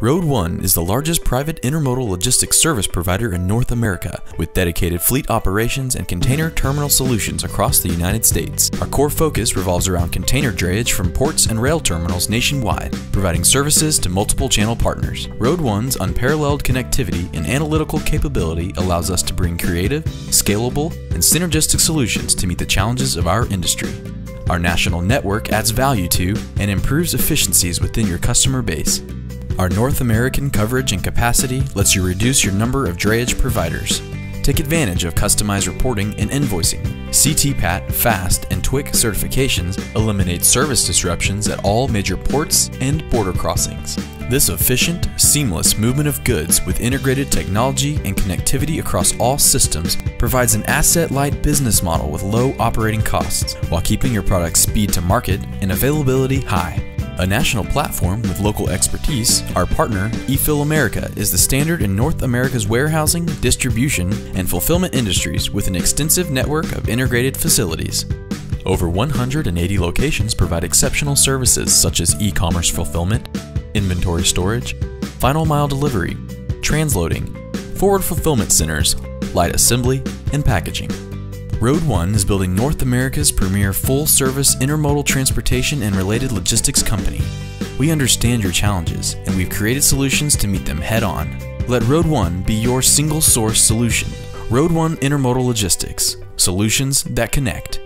Road One is the largest private intermodal logistics service provider in North America, with dedicated fleet operations and container terminal solutions across the United States. Our core focus revolves around container drayage from ports and rail terminals nationwide, providing services to multiple channel partners. Road One's unparalleled connectivity and analytical capability allows us to bring creative, scalable, and synergistic solutions to meet the challenges of our industry. Our national network adds value to and improves efficiencies within your customer base. Our North American coverage and capacity lets you reduce your number of drayage providers. Take advantage of customized reporting and invoicing. CTPAT, FAST, and TWIC certifications eliminate service disruptions at all major ports and border crossings. This efficient, seamless movement of goods with integrated technology and connectivity across all systems provides an asset-light business model with low operating costs while keeping your product's speed to market and availability high. A national platform with local expertise, our partner, eFill America, is the standard in North America's warehousing, distribution, and fulfillment industries with an extensive network of integrated facilities. Over 180 locations provide exceptional services such as e commerce fulfillment, inventory storage, final mile delivery, transloading, forward fulfillment centers, light assembly, and packaging. Road One is building North America's premier full service intermodal transportation and related logistics company. We understand your challenges, and we've created solutions to meet them head on. Let Road One be your single source solution. Road One Intermodal Logistics Solutions that connect.